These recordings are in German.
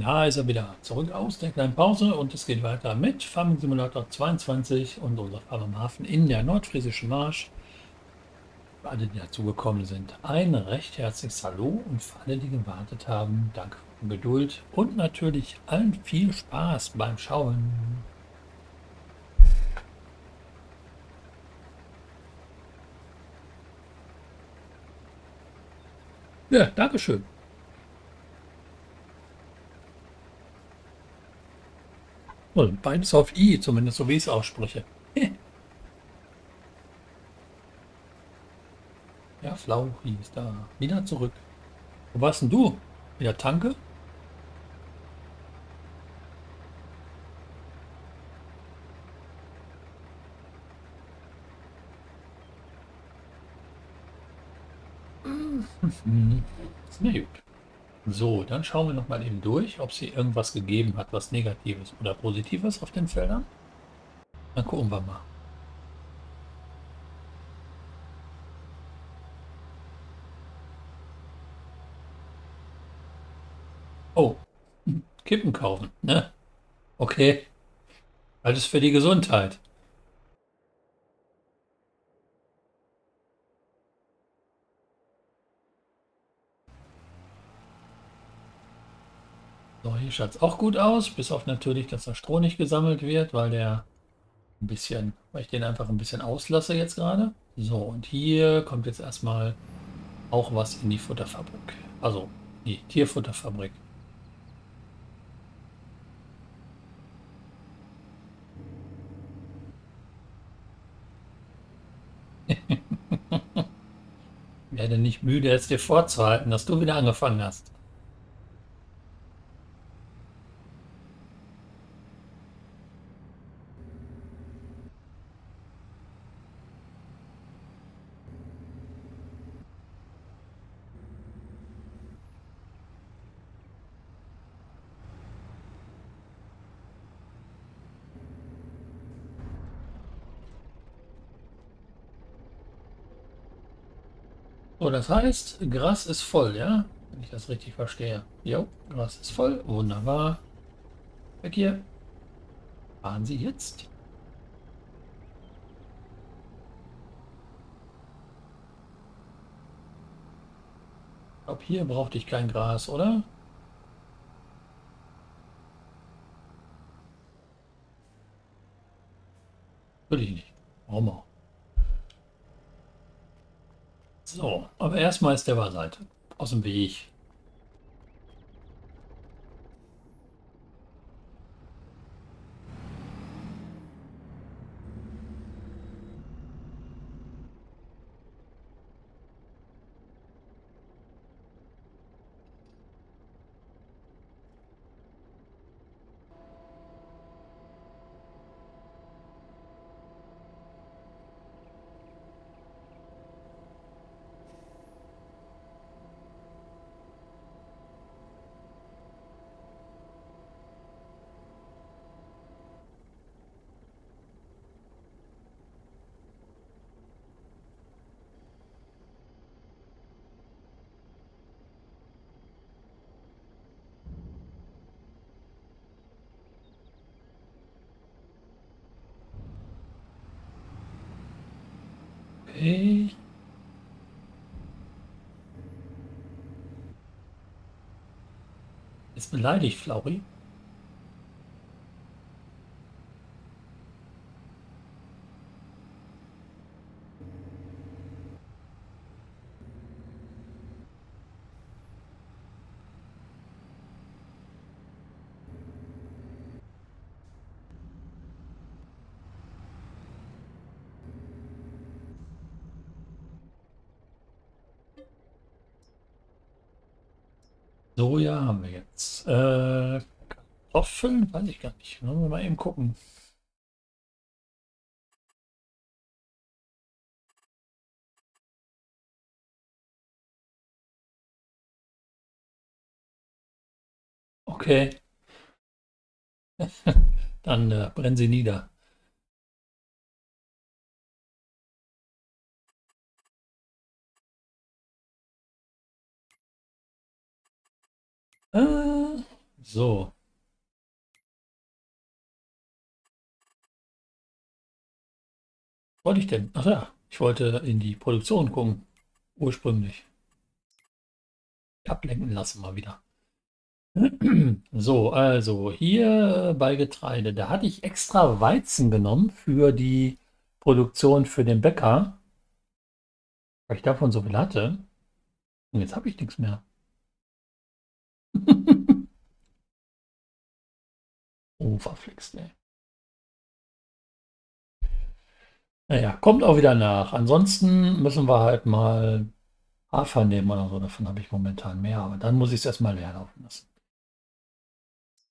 Da ist er wieder zurück aus der kleinen Pause und es geht weiter mit Farming Simulator 22 und unser Farm am Hafen in der nordfriesischen Marsch. Für alle, die dazugekommen sind, ein recht herzliches Hallo und für alle, die gewartet haben, danke für Geduld und natürlich allen viel Spaß beim Schauen. Ja, Dankeschön. Und beides auf I, zumindest so wie ich es ausspreche. ja, Flauchi ist da. Wieder zurück. Wo warst denn du? Wieder Tanke? Na gut. So, dann schauen wir noch mal eben durch, ob sie irgendwas gegeben hat, was Negatives oder Positives auf den Feldern. Dann gucken wir mal. Oh, Kippen kaufen, ne? Okay. Alles für die Gesundheit. So, hier schaut es auch gut aus, bis auf natürlich, dass das Stroh nicht gesammelt wird, weil der ein bisschen, weil ich den einfach ein bisschen auslasse jetzt gerade. So, und hier kommt jetzt erstmal auch was in die Futterfabrik. Also die Tierfutterfabrik. werde nicht müde, es dir vorzuhalten, dass du wieder angefangen hast. Das heißt, Gras ist voll, ja? Wenn ich das richtig verstehe. Jo, Gras ist voll. Wunderbar. Weg hier. Fahren Sie jetzt? Ich glaube, hier brauchte ich kein Gras, oder? Will ich nicht. Warum auch? So, aber erstmal ist der beiseite. Aus dem Weg. Okay. Ist beleidigt, Flauri. Soja haben wir jetzt. Äh, Kartoffeln, weiß ich gar nicht. Wollen wir mal eben gucken. Okay. Dann äh, brennen sie nieder. Äh, So. Wollte ich denn? Ach ja, ich wollte in die Produktion gucken. Ursprünglich. Ablenken lassen mal wieder. So, also hier bei Getreide, da hatte ich extra Weizen genommen für die Produktion für den Bäcker, weil ich davon so viel hatte. Und jetzt habe ich nichts mehr. oh, verflixt, ey. Naja, kommt auch wieder nach. Ansonsten müssen wir halt mal Hafer nehmen oder so. Davon habe ich momentan mehr, aber dann muss ich es erstmal leer laufen lassen.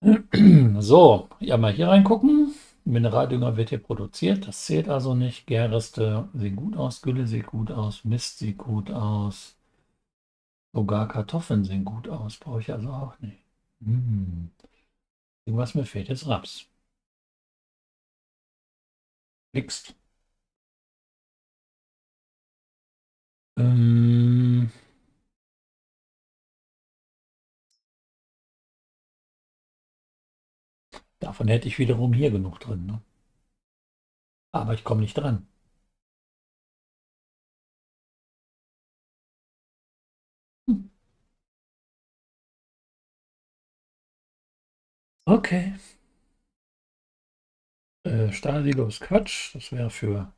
So, ja, mal hier reingucken. Mineraldünger wird hier produziert, das zählt also nicht. Gärreste sehen gut aus, Gülle sieht gut aus, Mist sieht gut aus. Sogar Kartoffeln sehen gut aus, brauche ich also auch nicht. Hm. Irgendwas mir fehlt jetzt Raps. Mixed. Ähm. Davon hätte ich wiederum hier genug drin. Ne? Aber ich komme nicht dran. Okay. Äh, Stahlsilo ist Quatsch. Das wäre für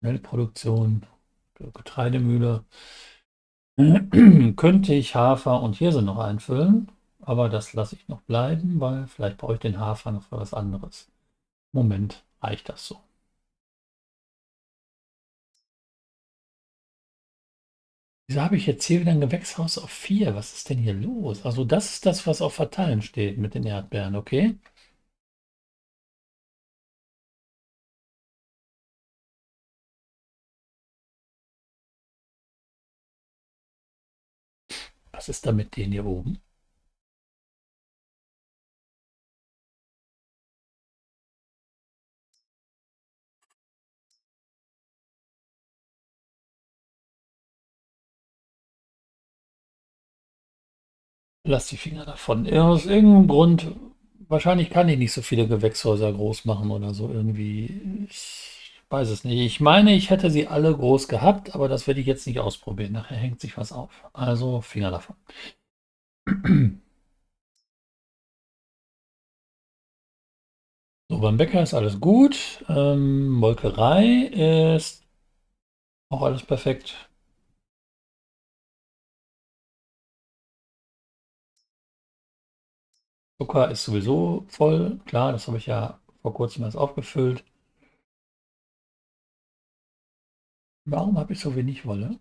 Schnellproduktion, Getreidemühle. Könnte ich Hafer und Hirse noch einfüllen. Aber das lasse ich noch bleiben, weil vielleicht brauche ich den Hafer noch für was anderes. Moment reicht das so. Wieso habe ich jetzt hier wieder ein Gewächshaus auf 4? Was ist denn hier los? Also das ist das, was auf Verteilen steht mit den Erdbeeren, okay? Was ist da mit denen hier oben? Lass die Finger davon. Aus irgendeinem Grund, wahrscheinlich kann ich nicht so viele Gewächshäuser groß machen oder so irgendwie. Ich weiß es nicht. Ich meine, ich hätte sie alle groß gehabt, aber das werde ich jetzt nicht ausprobieren. Nachher hängt sich was auf. Also Finger davon. So, beim Bäcker ist alles gut. Ähm, Molkerei ist auch alles perfekt. Zucker ist sowieso voll, klar, das habe ich ja vor kurzem erst aufgefüllt. Warum habe ich so wenig Wolle?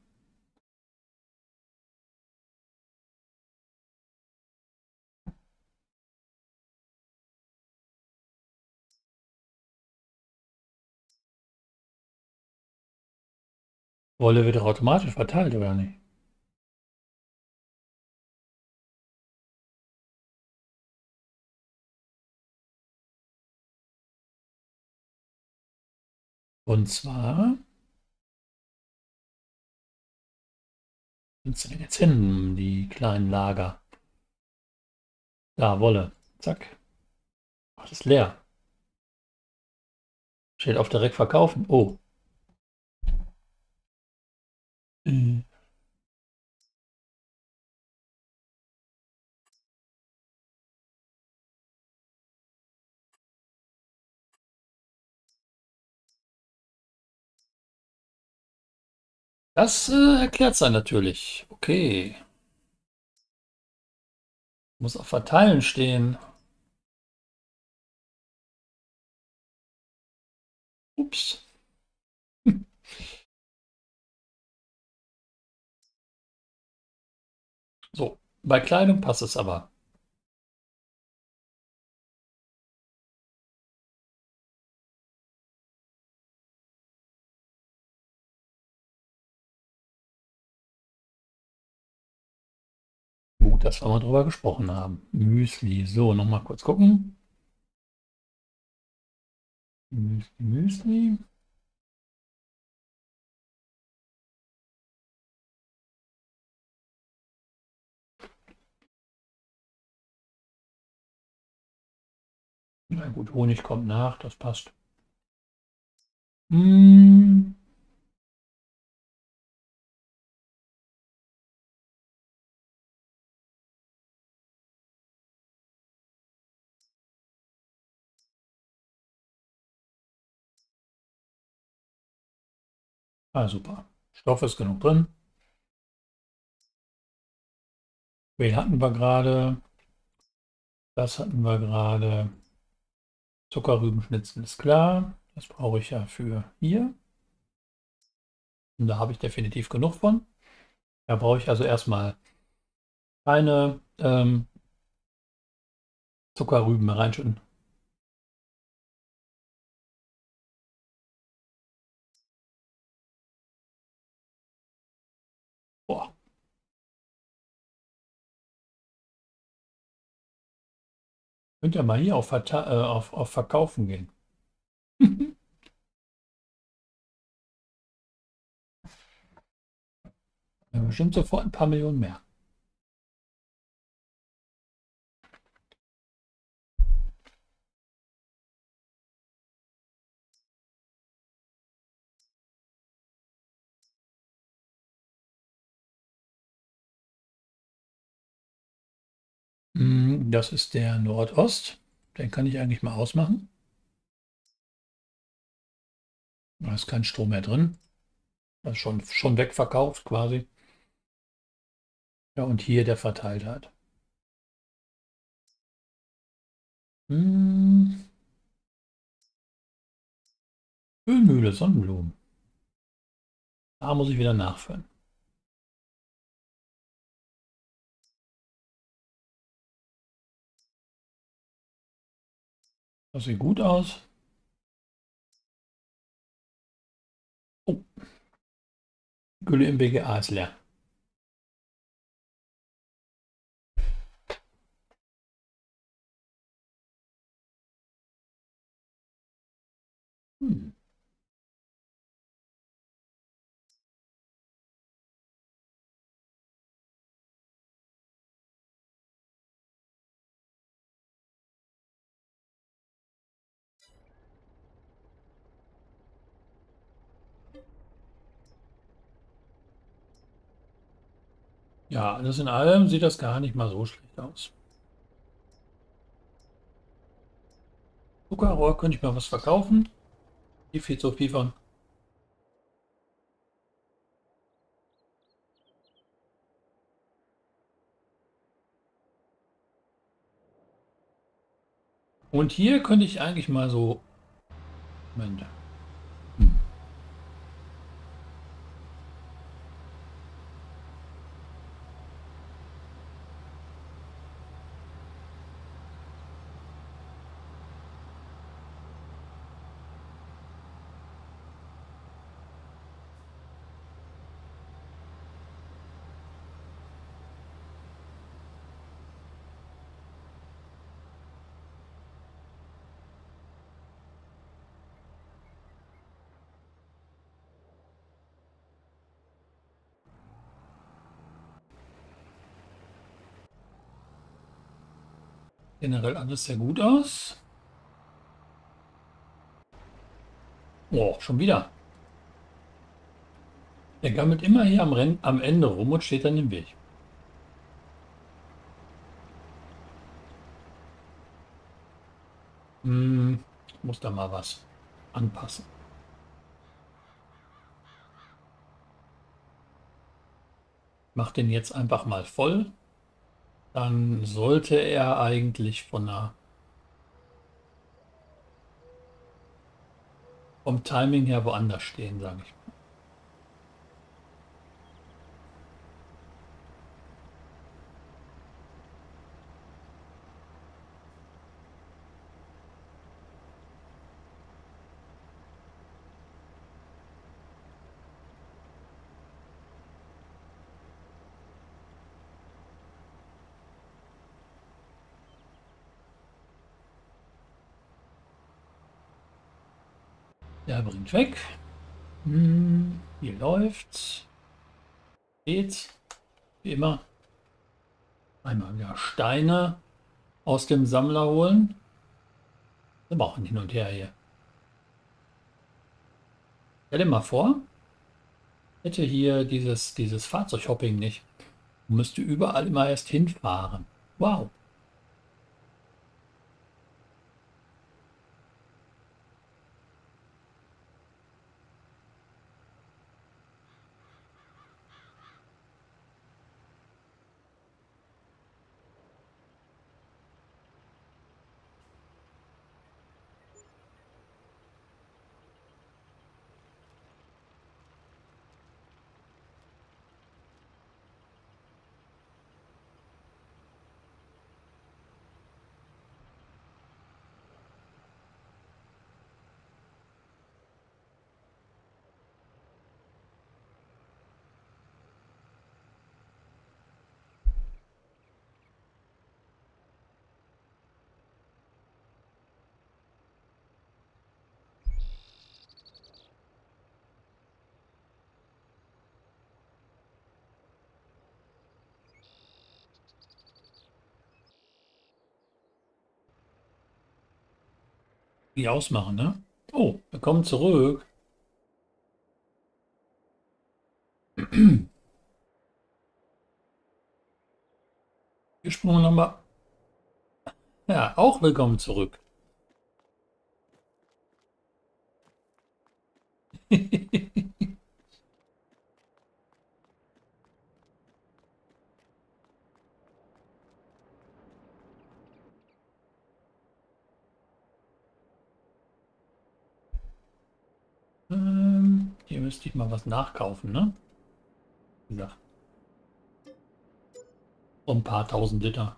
Wolle wird doch automatisch verteilt, oder nicht? Und zwar jetzt hin, die kleinen Lager? Da, Wolle. Zack. Ach, das ist leer. Steht auf direkt verkaufen. Oh. Äh. Das äh, erklärt sein natürlich. Okay. Muss auf Verteilen stehen. Ups. So, bei Kleidung passt es aber. Gut, dass wir mal drüber gesprochen haben. Müsli. So, nochmal kurz gucken. Müsli, Müsli. Na gut, Honig kommt nach, das passt. Hm. Ah, super. Stoff ist genug drin. Mehl hatten wir gerade. Das hatten wir gerade. Zuckerrübenschnitzel ist klar. Das brauche ich ja für hier. Und da habe ich definitiv genug von. Da brauche ich also erstmal keine ähm, Zuckerrüben mehr reinschütten. Könnt ihr mal hier auf, äh, auf, auf Verkaufen gehen. bestimmt sofort ein paar Millionen mehr. Das ist der Nordost. Den kann ich eigentlich mal ausmachen. Da ist kein Strom mehr drin. Das ist schon, schon wegverkauft quasi. Ja, und hier der Verteiltheit. Hm. Ölmühle, Sonnenblumen. Da muss ich wieder nachfüllen. Das sieht gut aus. Oh. Gülle im BGA ist leer. Hm. Ja, alles in allem sieht das gar nicht mal so schlecht aus. Zuckerrohr könnte ich mal was verkaufen. Wie viel zu viel von? Und hier könnte ich eigentlich mal so... Moment. Generell alles sehr gut aus. Oh, schon wieder. Der gammelt immer hier am, Renn am Ende rum und steht dann im Weg. Hm, muss da mal was anpassen. Mach den jetzt einfach mal voll dann sollte er eigentlich von der vom Timing her woanders stehen, sage ich. Der bringt weg. Hm, hier läuft's. Geht's. Wie immer. Einmal wieder Steine aus dem Sammler holen. Wir brauchen hin und her hier. Stell dir mal vor, hätte hier dieses, dieses Fahrzeughopping nicht. Müsste überall immer erst hinfahren. Wow. Die ausmachen, ne? Oh, wir kommen zurück. Wir springen nochmal. Ja, auch willkommen zurück. ähm, hier müsste ich mal was nachkaufen, ne? Wie gesagt. Ein paar tausend Liter.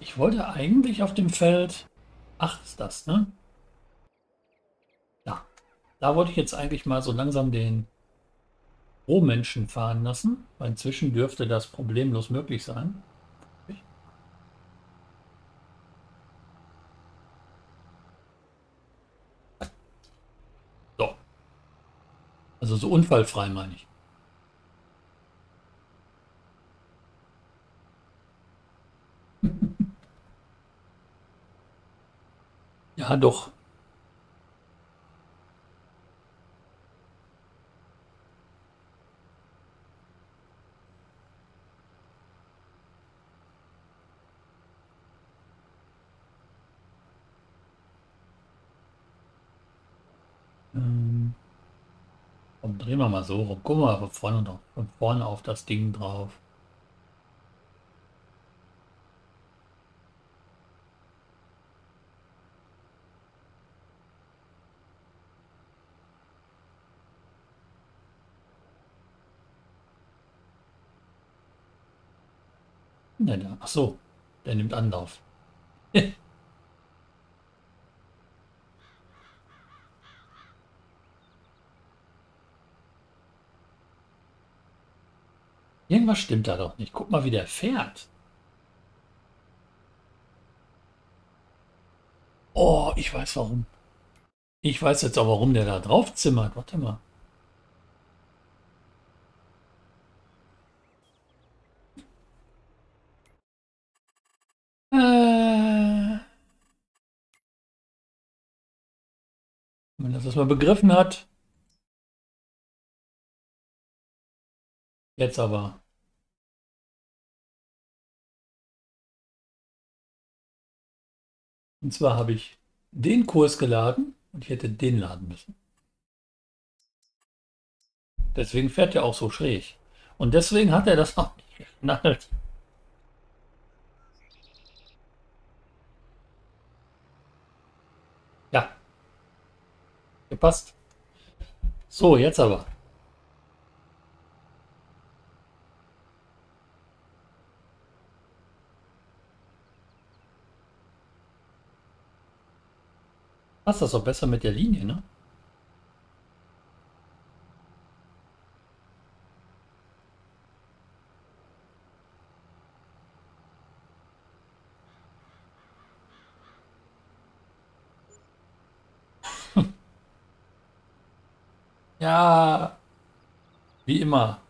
Ich wollte eigentlich auf dem Feld... Ach, ist das, ne? Ja. Da wollte ich jetzt eigentlich mal so langsam den Rohmenschen fahren lassen. Weil inzwischen dürfte das problemlos möglich sein. So. Also so unfallfrei meine ich. Ja, doch. Ähm, komm, drehen wir mal so rum. Wir mal von vorne, drauf, von vorne auf das Ding drauf. Ach so, der nimmt Anlauf. Irgendwas stimmt da doch nicht. Guck mal, wie der fährt. Oh, ich weiß warum. Ich weiß jetzt auch, warum der da drauf zimmert. Warte mal. Äh, wenn das mal begriffen hat. Jetzt aber. Und zwar habe ich den Kurs geladen und ich hätte den laden müssen. Deswegen fährt er auch so schräg. Und deswegen hat er das auch nicht geschnallt. Ja. Gepasst. So, jetzt aber. Passt das doch besser mit der Linie, ne? Ja, wie immer.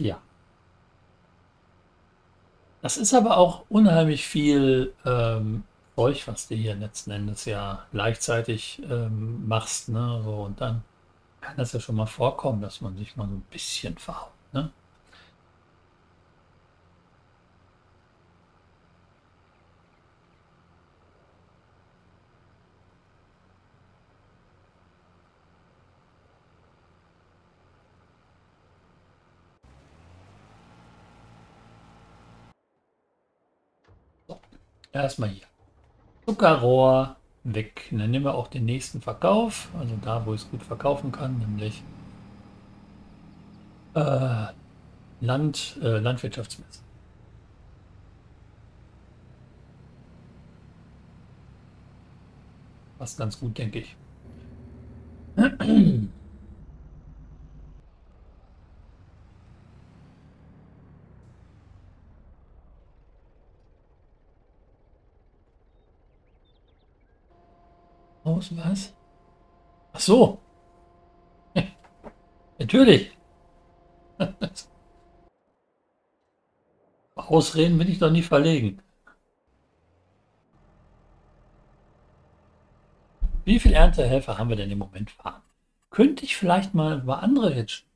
Ja. Das ist aber auch unheimlich viel ähm, was du hier letzten Endes ja gleichzeitig ähm, machst, ne? So, und dann kann das ja schon mal vorkommen, dass man sich mal so ein bisschen verhaut, ne? Erstmal hier. Zuckerrohr weg. Und dann nehmen wir auch den nächsten Verkauf, also da, wo ich es gut verkaufen kann, nämlich äh, Land, äh, Landwirtschaftsmesse. Passt ganz gut, denke ich. Aus was? Ach so. Natürlich. Ausreden will ich doch nicht verlegen. Wie viele Erntehelfer haben wir denn im Moment fahren? Könnte ich vielleicht mal über andere hitchen?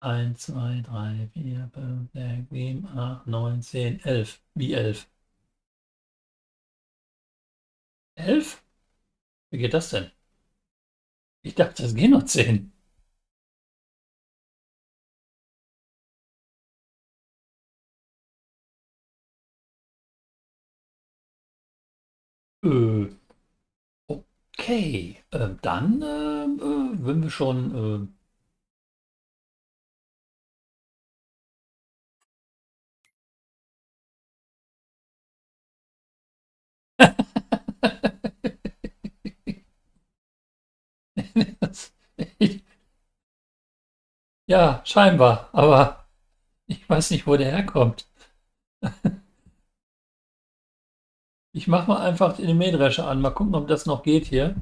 1, 2, 3, 4, 5, 6, 7, 8, 9, 10, 11. Wie 11? 11? Wie geht das denn? Ich dachte, es gehen nur 10. Äh, okay, äh, dann, äh, wenn wir schon, ja, scheinbar, aber ich weiß nicht, wo der herkommt. Ich mache mal einfach den Mähdrescher an. Mal gucken, ob das noch geht hier.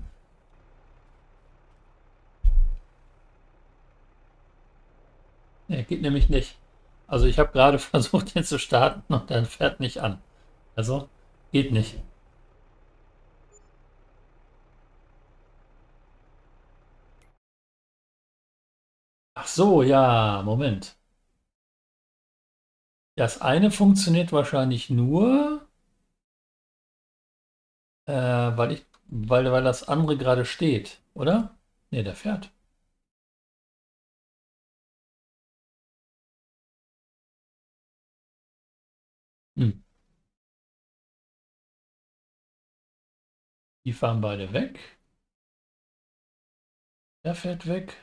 Ne, geht nämlich nicht. Also ich habe gerade versucht, den zu starten und dann fährt nicht an. Also geht nicht. Ach so, ja, Moment. Das eine funktioniert wahrscheinlich nur, äh, weil ich, weil, weil das andere gerade steht, oder? Ne, der fährt. Hm. Die fahren beide weg. Der fährt weg.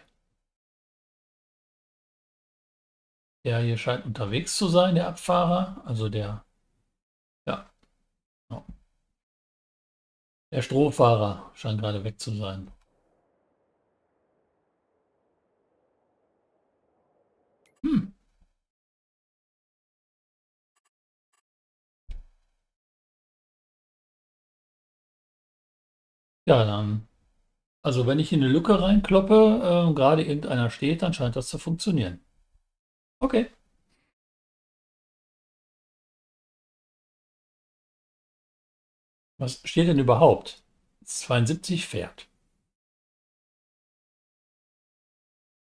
Der hier scheint unterwegs zu sein, der Abfahrer. Also der, ja. ja. Der Strohfahrer scheint gerade weg zu sein. Hm. Ja, dann. Also wenn ich in eine Lücke reinkloppe, äh, gerade irgendeiner steht, dann scheint das zu funktionieren. Okay. Was steht denn überhaupt? 72 fährt.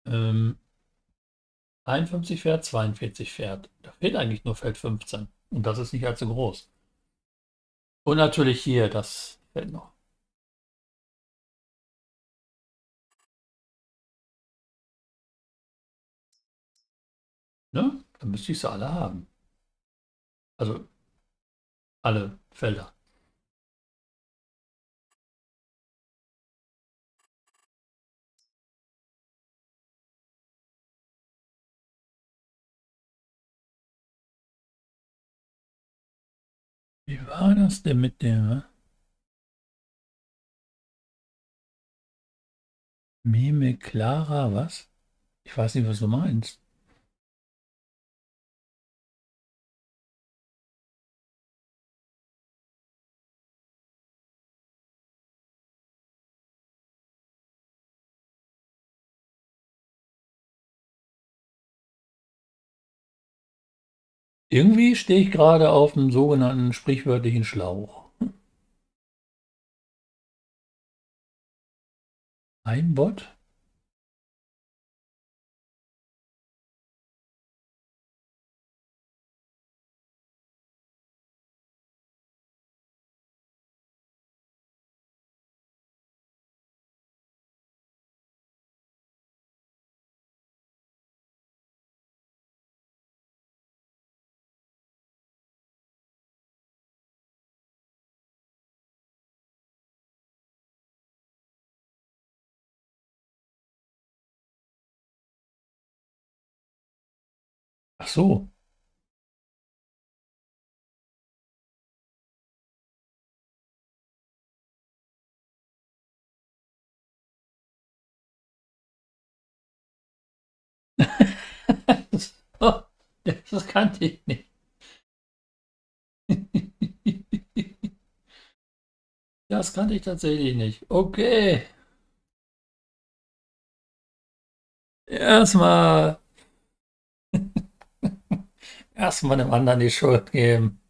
Ähm, 51 fährt, 42 fährt. Da fehlt eigentlich nur Feld 15. Und das ist nicht allzu groß. Und natürlich hier, das fällt noch. Ne? Dann müsste ich sie alle haben. Also alle Felder. Wie war das denn mit der Meme Clara, was? Ich weiß nicht, was du meinst. Irgendwie stehe ich gerade auf dem sogenannten sprichwörtlichen Schlauch. Ein Bot? Ach so. Oh, das kannte ich nicht. Das kannte ich tatsächlich nicht. Okay. Erstmal. Erstmal dem anderen die Schuld geben.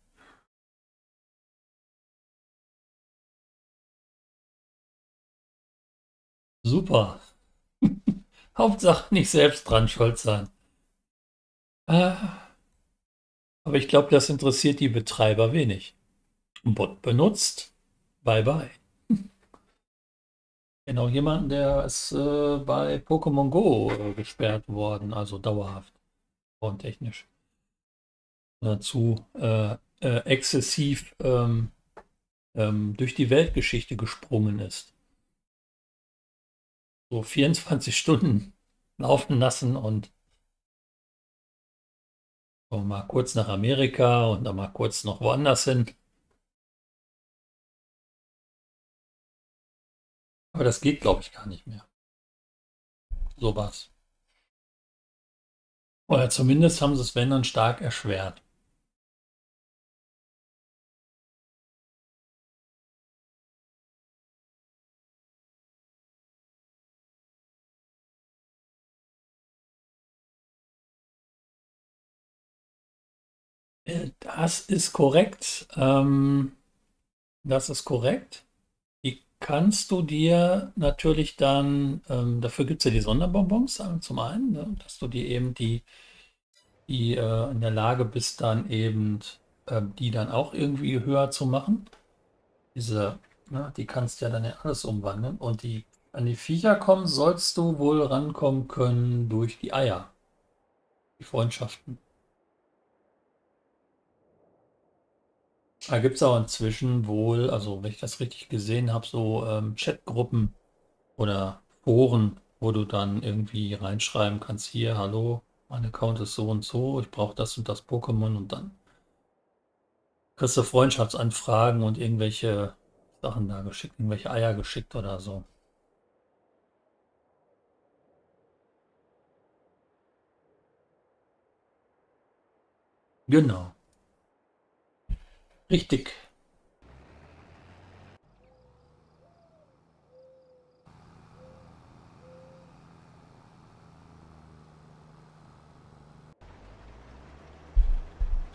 Super. Hauptsache nicht selbst dran schuld sein. Äh, aber ich glaube, das interessiert die Betreiber wenig. Bot benutzt. Bye bye. Genau, jemanden, der ist äh, bei Pokémon Go äh, gesperrt worden, also dauerhaft und technisch. Dazu äh, äh, exzessiv ähm, ähm, durch die Weltgeschichte gesprungen ist. So 24 Stunden laufen lassen und mal kurz nach Amerika und dann mal kurz noch woanders hin. Aber das geht, glaube ich, gar nicht mehr. So was. Oder zumindest haben sie es, wenn dann, stark erschwert. Das ist korrekt. Ähm, das ist korrekt. Die kannst du dir natürlich dann, ähm, dafür gibt es ja die Sonderbonbons äh, zum einen, ne, dass du dir eben die, die äh, in der Lage bist, dann eben äh, die dann auch irgendwie höher zu machen. Diese, ne, die kannst du ja dann in alles umwandeln. Und die an die Viecher kommen, sollst du wohl rankommen können durch die Eier. Die Freundschaften. Da gibt es auch inzwischen wohl, also wenn ich das richtig gesehen habe, so ähm, Chatgruppen oder Foren, wo du dann irgendwie reinschreiben kannst, hier, hallo, mein Account ist so und so, ich brauche das und das Pokémon und dann kriegst du Freundschaftsanfragen und irgendwelche Sachen da geschickt, irgendwelche Eier geschickt oder so. Genau. Richtig.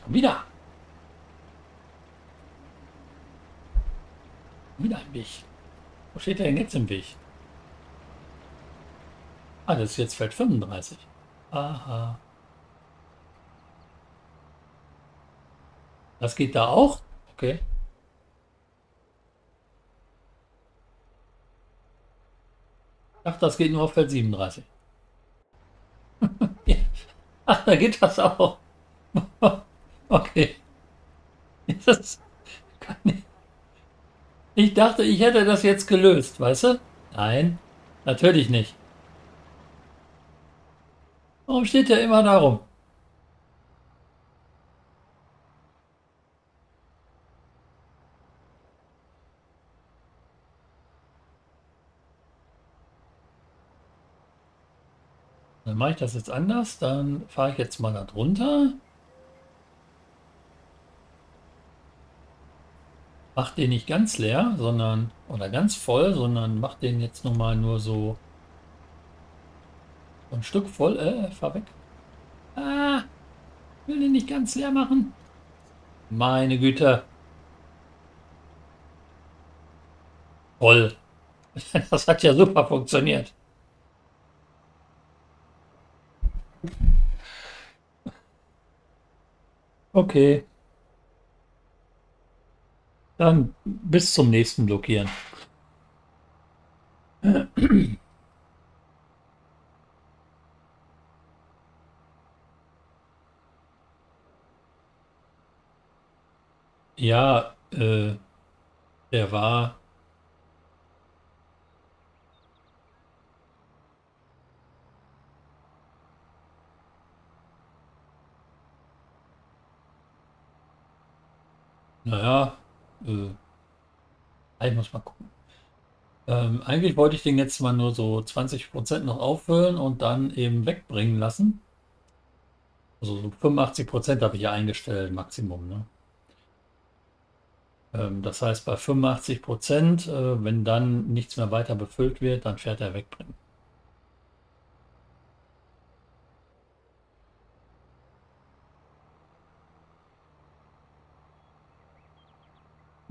Wieder. Wieder ein Weg. Wo steht der denn jetzt im Weg? Ah, das ist jetzt Feld 35. Aha. Das geht da auch? Okay. Dachte, das geht nur auf Feld 37. Ach, da geht das auch. okay. Das. Ich dachte, ich hätte das jetzt gelöst, weißt du? Nein, natürlich nicht. Warum steht der immer darum? Mache ich das jetzt anders. Dann fahre ich jetzt mal da drunter. Mach den nicht ganz leer, sondern oder ganz voll, sondern mach den jetzt nochmal nur so ein Stück voll. Äh, fahr weg. Ah! Will den nicht ganz leer machen? Meine Güte. Toll. Das hat ja super funktioniert. Okay. Dann bis zum nächsten Blockieren. Ja, äh, der war Naja, äh, ich muss mal gucken. Ähm, eigentlich wollte ich den jetzt mal nur so 20% noch auffüllen und dann eben wegbringen lassen. Also so 85% habe ich ja eingestellt, Maximum. Ne? Ähm, das heißt, bei 85%, äh, wenn dann nichts mehr weiter befüllt wird, dann fährt er wegbringen.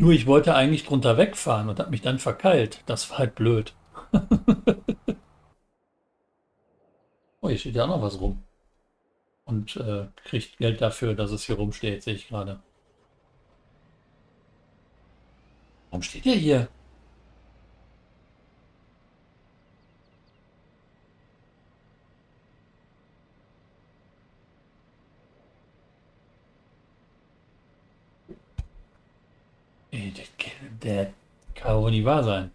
Nur ich wollte eigentlich drunter wegfahren und habe mich dann verkeilt. Das war halt blöd. oh, hier steht ja auch noch was rum. Und äh, kriegt Geld dafür, dass es hier rumsteht, sehe ich gerade. Warum steht der hier? Der kann wohl nicht wahr sein.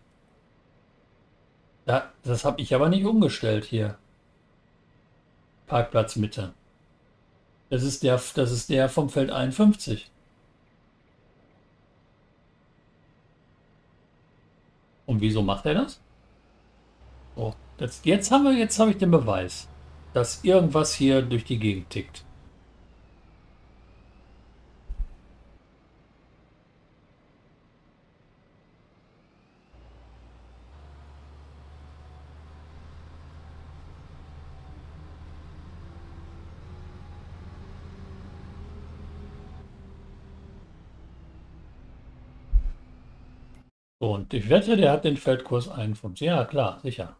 Ja, das habe ich aber nicht umgestellt hier. Parkplatz Mitte. Das ist der, das ist der vom Feld 51. Und wieso macht er das? So, jetzt, jetzt haben wir, jetzt habe ich den Beweis, dass irgendwas hier durch die Gegend tickt. Und ich wette, der hat den Feldkurs 51. Ja, klar, sicher.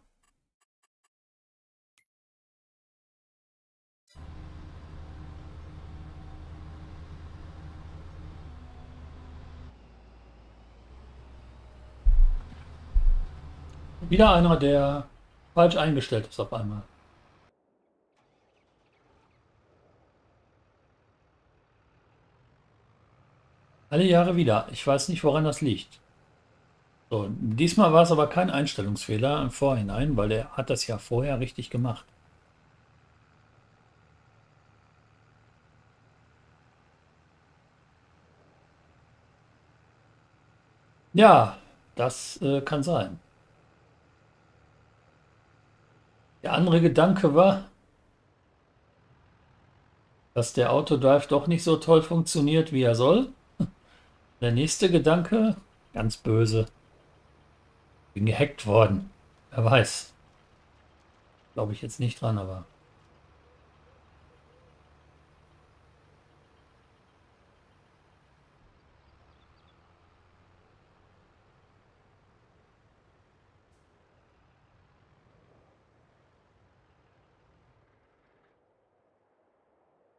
Wieder einer, der falsch eingestellt ist auf einmal. Alle Jahre wieder. Ich weiß nicht, woran das liegt. So, diesmal war es aber kein Einstellungsfehler im Vorhinein, weil er hat das ja vorher richtig gemacht. Ja, das äh, kann sein. Der andere Gedanke war, dass der Autodrive doch nicht so toll funktioniert, wie er soll. Der nächste Gedanke, ganz böse, bin gehackt worden. Wer weiß. Glaube ich jetzt nicht dran, aber.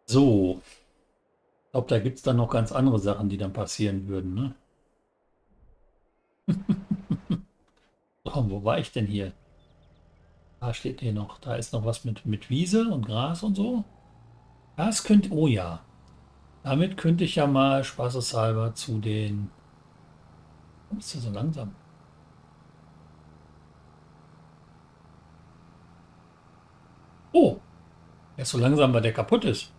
So. Ich glaube, da gibt es dann noch ganz andere Sachen, die dann passieren würden, ne? Oh, wo war ich denn hier? Da steht hier noch, da ist noch was mit, mit Wiese und Gras und so. Das könnte, oh ja. Damit könnte ich ja mal spaßeshalber zu den... Warum ist der so langsam? Oh, er ist so langsam, weil der kaputt ist.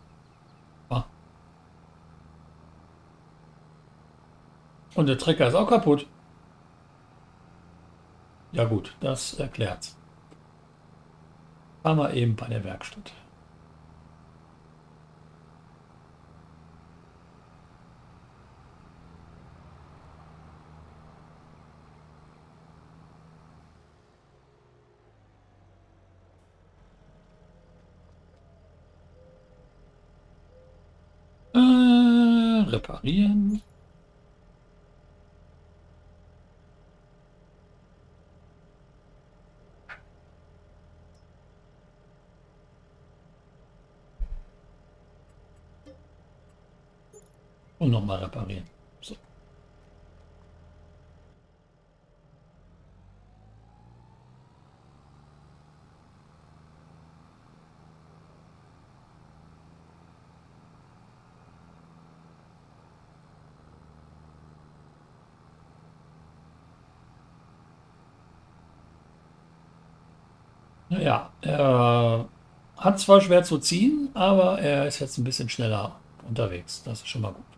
Ah. Und der Trecker ist auch kaputt. Ja gut, das erklärt's. War mal eben bei der Werkstatt. reparieren. Und nochmal reparieren. So. Naja, er hat zwar schwer zu ziehen, aber er ist jetzt ein bisschen schneller unterwegs. Das ist schon mal gut.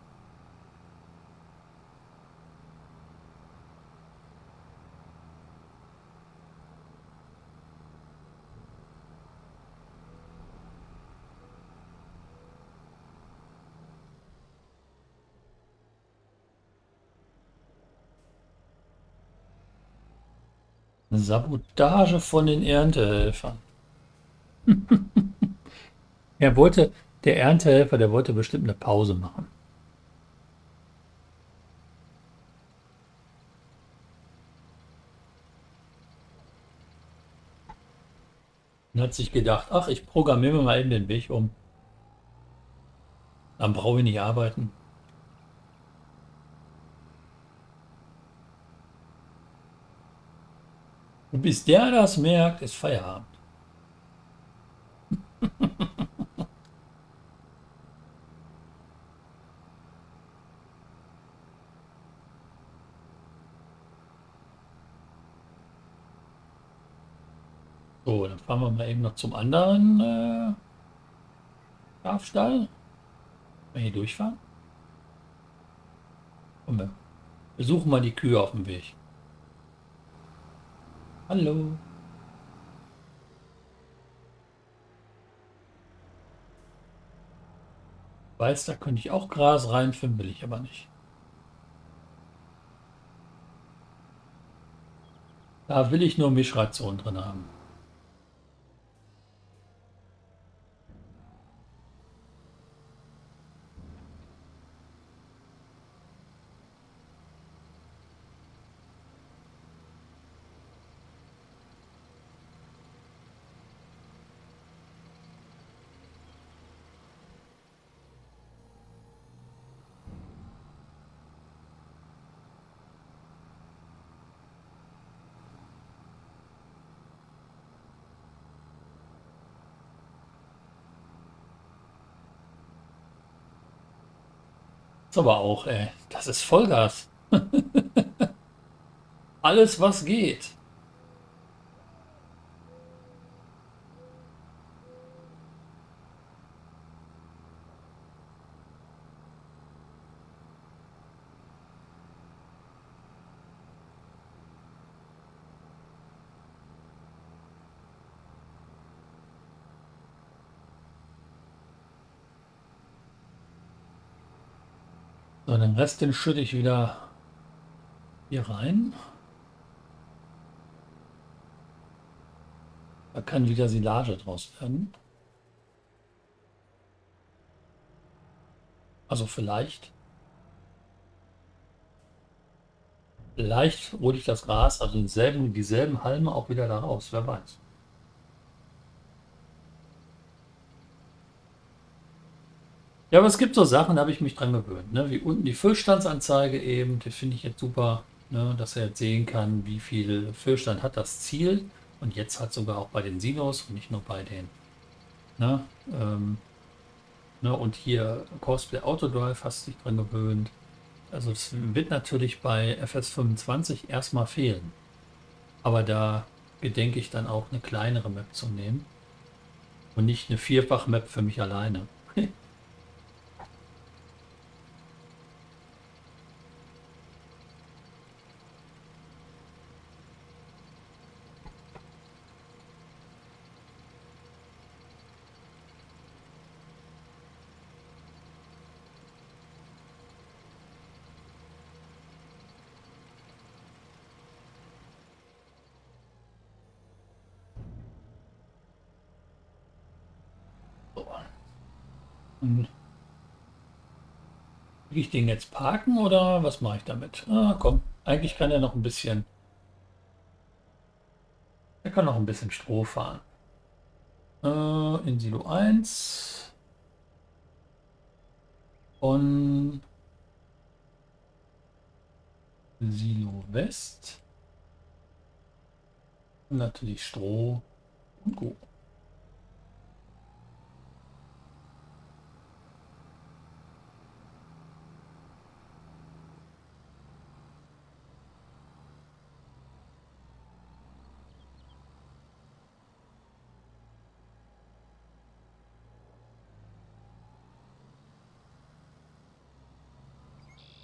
Sabotage von den Erntehelfern. er wollte, der Erntehelfer, der wollte bestimmt eine Pause machen. Und hat sich gedacht, ach, ich programmiere mal eben den Weg um. Dann brauche ich nicht arbeiten. Und bis der das merkt, ist Feierabend. So, dann fahren wir mal eben noch zum anderen äh, Schafstall. Mal hier durchfahren. Komm, wir besuchen mal die Kühe auf dem Weg. Hallo. Weiß, da könnte ich auch Gras reinfinden, will ich aber nicht. Da will ich nur Mischration drin haben. Ist aber auch, ey, das ist Vollgas. Alles, was geht. So, den Rest, den schütte ich wieder hier rein. Da kann wieder Silage draus werden. Also vielleicht. Vielleicht hole ich das Gras, also denselben, dieselben Halme auch wieder da raus, wer weiß. Ja, aber es gibt so Sachen, da habe ich mich dran gewöhnt. Ne? Wie unten die Füllstandsanzeige eben, die finde ich jetzt super, ne? dass er jetzt sehen kann, wie viel Füllstand hat das Ziel. Und jetzt hat sogar auch bei den Silos und nicht nur bei den. Ne? Ähm, ne? Und hier Cosplay Autodrive hast du dich dran gewöhnt. Also es wird natürlich bei FS25 erstmal fehlen. Aber da gedenke ich dann auch eine kleinere Map zu nehmen. Und nicht eine Vierfach-Map für mich alleine. den jetzt parken oder was mache ich damit? Ah, komm, eigentlich kann er noch ein bisschen... Er kann noch ein bisschen Stroh fahren. Äh, in Silo 1. Und Silo West. Und natürlich Stroh und Go.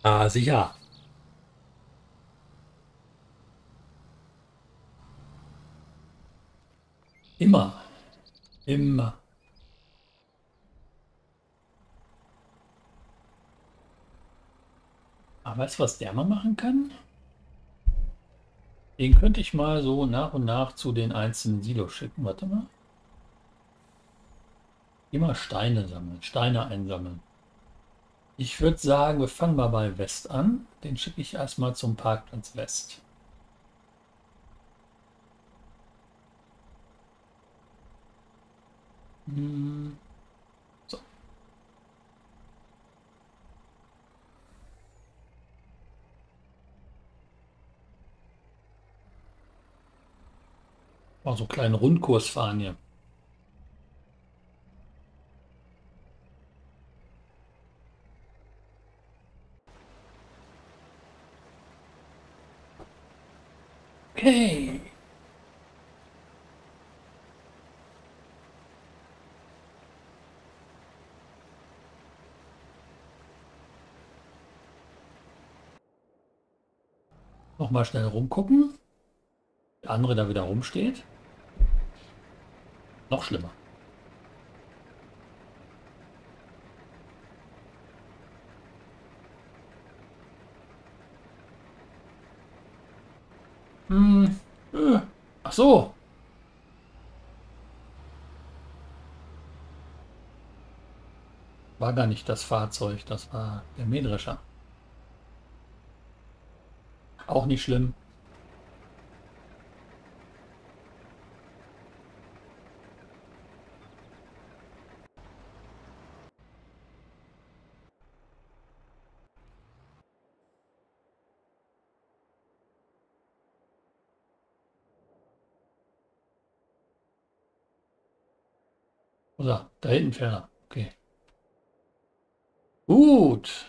Ah, sicher. Immer. Immer. Aber weißt du, was der mal machen kann? Den könnte ich mal so nach und nach zu den einzelnen Silos schicken. Warte mal. Immer Steine sammeln, Steine einsammeln. Ich würde sagen, wir fangen mal bei West an. Den schicke ich erstmal zum Parkplatz West. Hm. So. Mal so einen kleinen Rundkurs fahren hier. Okay. Noch mal schnell rumgucken. Der andere da wieder rumsteht. Noch schlimmer. Hm. Äh. Ach so. War gar nicht das Fahrzeug, das war der Mähdrescher. Auch nicht schlimm. Oder da hinten fährt er. Okay. Gut.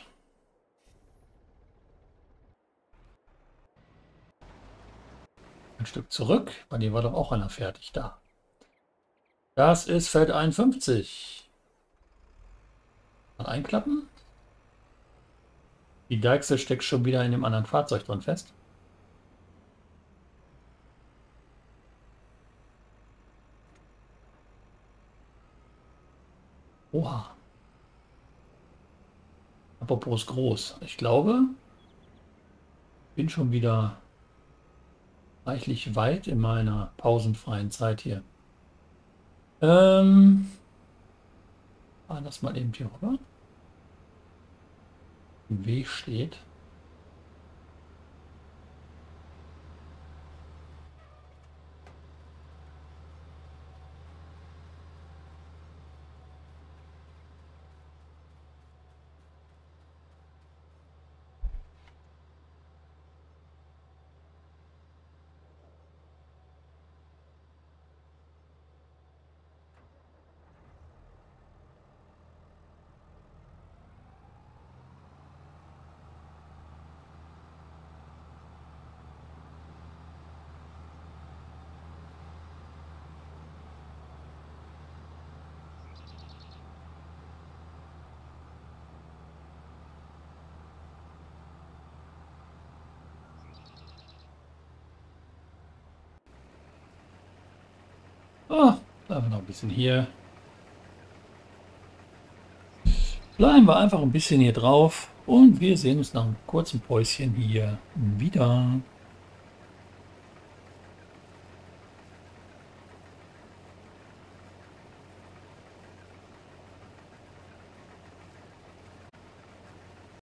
Ein Stück zurück, bei dem war doch auch einer fertig da. Das ist Feld 51. Mal einklappen. Die Deichsel steckt schon wieder in dem anderen Fahrzeug drin fest. Oha. Apropos groß. Ich glaube, bin schon wieder reichlich weit in meiner pausenfreien Zeit hier. Ähm, fahren das mal eben hier rüber. Im Weg steht. Wir noch ein bisschen hier. Bleiben wir einfach ein bisschen hier drauf und wir sehen uns nach einem kurzen Päuschen hier wieder.